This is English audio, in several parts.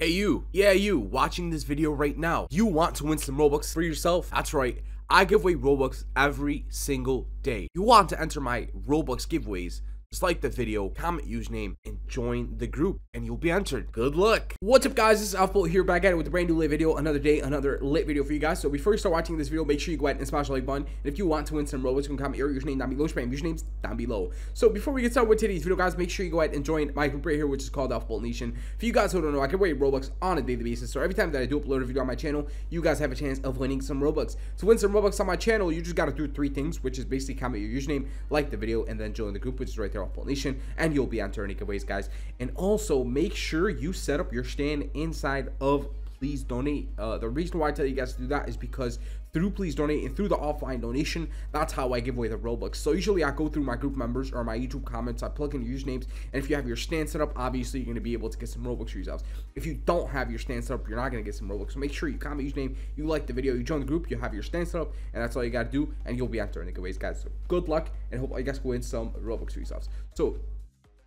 Hey you, yeah you, watching this video right now. You want to win some Robux for yourself? That's right, I give away Robux every single day. You want to enter my Robux giveaways just like the video, comment username, and join the group, and you'll be entered. Good luck. What's up, guys? This is Alpha here, back at it with a brand new lit video. Another day, another lit video for you guys. So before you start watching this video, make sure you go ahead and smash the like button. And if you want to win some Robux, you can comment your username down below. Spam usernames down below. So before we get started with today's video, guys, make sure you go ahead and join my group right here, which is called Alpha Nation. For you guys who don't know, I can rate Robux on a daily basis. So every time that I do upload a video on my channel, you guys have a chance of winning some Robux. To win some Robux on my channel, you just got to do three things, which is basically comment your username, like the video, and then join the group, which is right there, Nation and you'll be on entering giveaways, guys. And also make sure you set up your stand inside of Please Donate. Uh, the reason why I tell you guys to do that is because through Please Donate and through the offline donation, that's how I give away the Robux. So usually I go through my group members or my YouTube comments, I plug in usernames, and if you have your stand set up, obviously you're going to be able to get some Robux for yourselves. If you don't have your stand set up, you're not going to get some Robux. So make sure you comment username, you like the video, you join the group, you have your stand set up, and that's all you got to do, and you'll be entering the giveaways, guys. So good luck, and hope you guys win some Robux for yourselves. So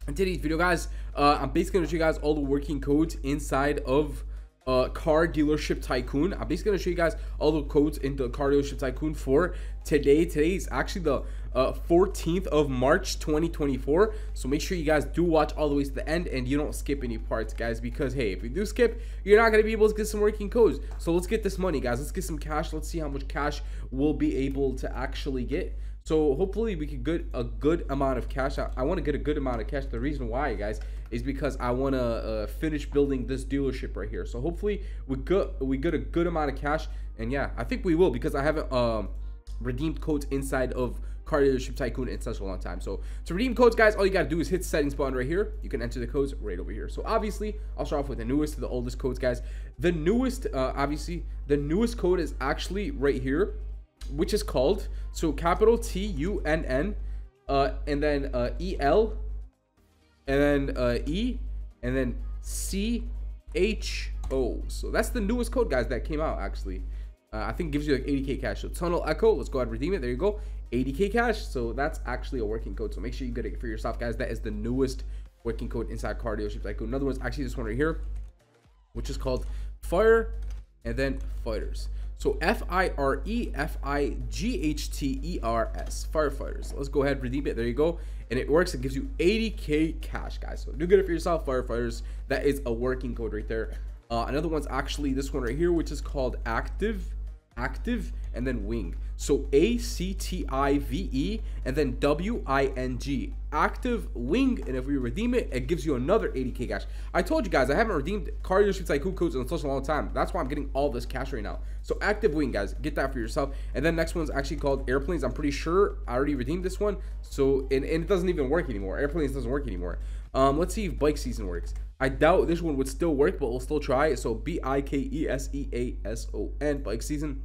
in today's video guys uh, i'm basically going to show you guys all the working codes inside of uh, car dealership tycoon. I'm basically going to show you guys all the codes in the car dealership tycoon for today. Today is actually the uh, 14th of march 2024 so make sure you guys do watch all the way to the end and you don't skip any parts guys because hey if you do skip you're not going to be able to get some working codes. So let's get this money guys. Let's get some cash. Let's see how much cash we'll be able to actually get. So hopefully we can get a good amount of cash. I, I want to get a good amount of cash. The reason why, guys, is because I want to uh, finish building this dealership right here. So hopefully we get we get a good amount of cash. And yeah, I think we will because I haven't um, redeemed codes inside of Car Dealership Tycoon in such a long time. So to redeem codes, guys, all you gotta do is hit settings button right here. You can enter the codes right over here. So obviously, I'll start off with the newest to the oldest codes, guys. The newest, uh, obviously, the newest code is actually right here which is called so capital T U N N, uh, and then uh, E L, and then uh, E, and then C H O. So that's the newest code, guys, that came out actually. Uh, I think gives you like 80k cash. So Tunnel Echo, let's go ahead and redeem it. There you go, 80k cash. So that's actually a working code. So make sure you get it for yourself, guys. That is the newest working code inside car dealerships. Like another one's actually this one right here, which is called Fire, and then Fighters. So F I R E F I G H T E R S firefighters. Let's go ahead redeem it. There you go. And it works. It gives you 80k cash, guys. So do it for yourself, firefighters. That is a working code right there. Uh, another one's actually this one right here, which is called active active and then wing so a c t i v e and then w i n g active wing and if we redeem it it gives you another 80k cash i told you guys i haven't redeemed car dealerships like codes in such a long time that's why i'm getting all this cash right now so active wing guys get that for yourself and then next one's actually called airplanes i'm pretty sure i already redeemed this one so and, and it doesn't even work anymore airplanes doesn't work anymore um let's see if bike season works I doubt this one would still work, but we'll still try it. So B I K E S E A S O N bike season.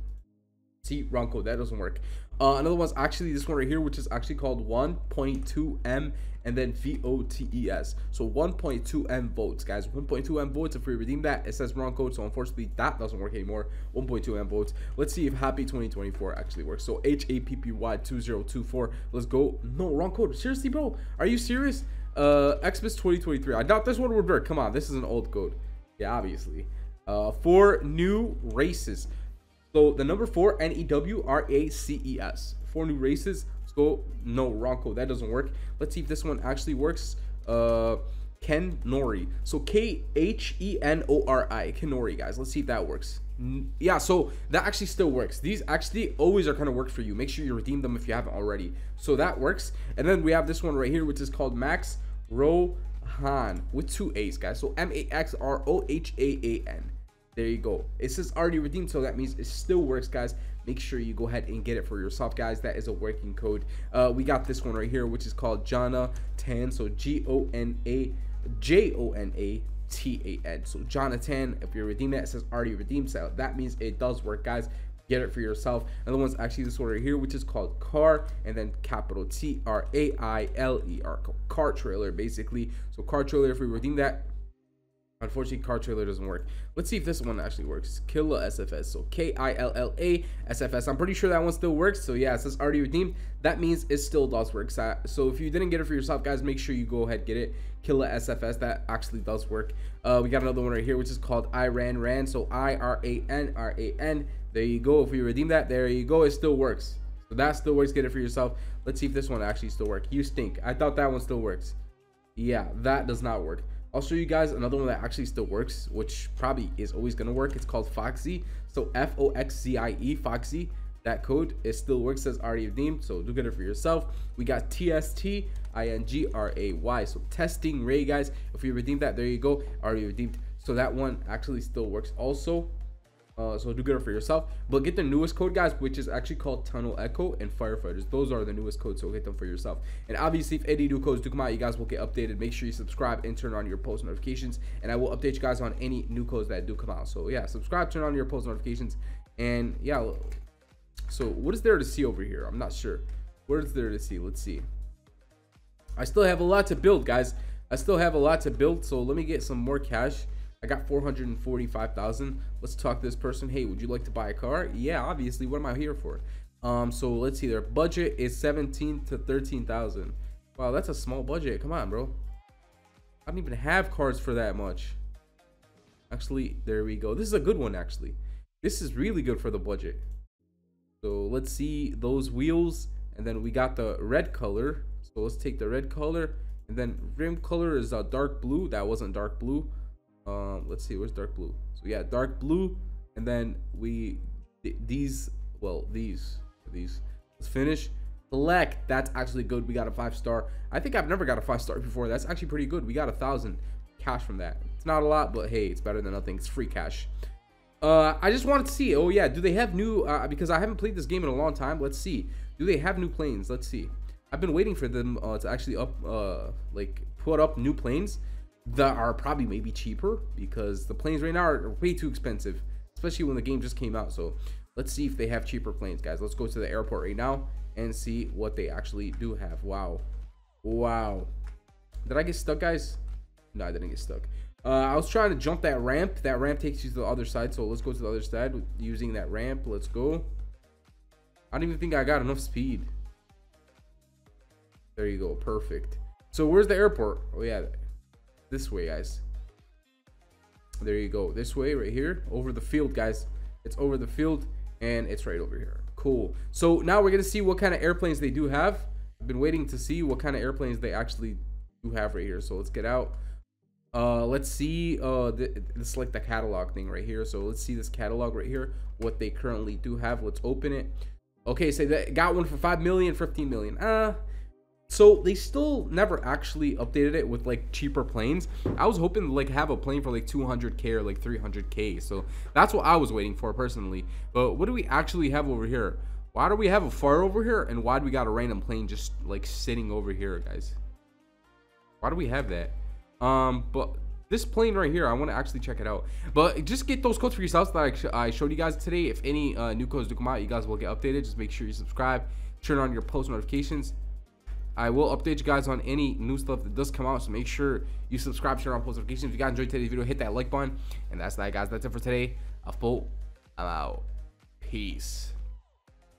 See, wrong code. That doesn't work. Uh, another one's actually this one right here, which is actually called 1.2 M and then V O T E S. So 1.2 M votes, guys. 1.2 M votes. If we redeem that, it says wrong code. So unfortunately, that doesn't work anymore. 1.2 M votes. Let's see if Happy 2024 actually works. So H A P P Y 2024. Let's go. No, wrong code. Seriously, bro? Are you serious? Uh, Xmas 2023. I doubt this one would work. Come on, this is an old code. Yeah, obviously. Uh, four new races. So the number four, N E W R A C E S. Four new races. Let's go. No, Ronco. That doesn't work. Let's see if this one actually works. Uh, Khenori. So K H E N O R I. Ken Khenori, guys. Let's see if that works. Yeah, so that actually still works. These actually always are kind of work for you. Make sure you redeem them if you haven't already. So that works. And then we have this one right here, which is called Max Rohan with two A's, guys. So M A X R O H A A N. There you go. It says already redeemed, so that means it still works, guys. Make sure you go ahead and get it for yourself, guys. That is a working code. Uh, we got this one right here, which is called Jana Tan. So G O N A J O N A T A N. So Jonathan, if you redeem that, it says already redeemed. So that means it does work, guys get it for yourself. Another one's actually this one right here, which is called car and then capital T R A I L E R car trailer basically. So car trailer, if we redeem that, Unfortunately, car trailer doesn't work. Let's see if this one actually works. Killa SFS. So K I L L A SFS. I'm pretty sure that one still works. So yeah, it says already redeemed. That means it still does work. So if you didn't get it for yourself, guys, make sure you go ahead get it. Killa SFS. That actually does work. Uh, we got another one right here, which is called Iran Ran. So I R A N R A N. There you go. If you redeem that, there you go. It still works. So that still works. Get it for yourself. Let's see if this one actually still works. You stink. I thought that one still works. Yeah, that does not work. I'll show you guys another one that actually still works, which probably is always to work. It's called Foxzie. So F-O-X-Z-I-E, Foxzie. That code, it still works as already redeemed. So do get it for yourself. We got T-S-T-I-N-G-R-A-Y. So testing Ray, guys. If you redeem that, there you go. Already redeemed. So that one actually still works also. Uh, so do get it for yourself. But get the newest code, guys, which is actually called Tunnel Echo and Firefighters. Those are the newest codes, so get them for yourself. And obviously, if any new codes do come out, you guys will get updated. Make sure you subscribe and turn on your post notifications. And I will update you guys on any new codes that do come out. So yeah, subscribe, turn on your post notifications. And yeah, so what is there to see over here? I'm not sure. What is there to see? Let's see. I still have a lot to build, guys. I still have a lot to build. So let me get some more cash. I got 445,000. Let's talk to this person. Hey, would you like to buy a car? Yeah, obviously. What am I here for? Um, so let's see. Their budget is 17 to 13,000. Wow, that's a small budget. Come on, bro. I don't even have cars for that much. Actually, there we go. This is a good one, actually. This is really good for the budget. So let's see those wheels. And then we got the red color. So let's take the red color. And then rim color is a dark blue. That wasn't dark blue um let's see where's dark blue? So yeah dark blue and then we th these well these these let's finish. Select that's actually good we got a five star. I think i've never got a five star before that's actually pretty good we got a thousand cash from that. It's not a lot but hey it's better than nothing it's free cash. Uh i just wanted to see oh yeah do they have new uh, because i haven't played this game in a long time let's see. Do they have new planes? Let's see. I've been waiting for them uh, to actually up uh like put up new planes that are probably maybe cheaper because the planes right now are way too expensive, especially when the game just came out. So let's see if they have cheaper planes, guys. Let's go to the airport right now and see what they actually do have. Wow. Wow. Did I get stuck, guys? No, I didn't get stuck. Uh, I was trying to jump that ramp. That ramp takes you to the other side. So let's go to the other side using that ramp. Let's go. I don't even think I got enough speed. There you go. Perfect. So where's the airport? Oh, yeah this way guys. There you go. This way right here. Over the field guys. It's over the field and it's right over here. Cool. So now we're gonna see what kind of airplanes they do have. I've been waiting to see what kind of airplanes they actually do have right here. So let's get out. Uh let's see uh th this like the catalog thing right here. So let's see this catalog right here what they currently do have. Let's open it. Okay so they got one for 5 million 15 million. Uh so they still never actually updated it with like cheaper planes. I was hoping to like have a plane for like 200k or like 300k. So that's what I was waiting for personally. But what do we actually have over here? Why do we have a fire over here? And why do we got a random plane just like sitting over here, guys? Why do we have that? Um, but this plane right here, I want to actually check it out. But just get those codes for yourselves that I, showed you guys today. If any uh, new codes do come out, you guys will get updated. Just make sure you subscribe, turn on your post notifications. I will update you guys on any new stuff that does come out. So make sure you subscribe, share on post notifications. If you guys enjoyed today's video, hit that like button. And that's that, guys. That's it for today. A full. I'm out. Peace.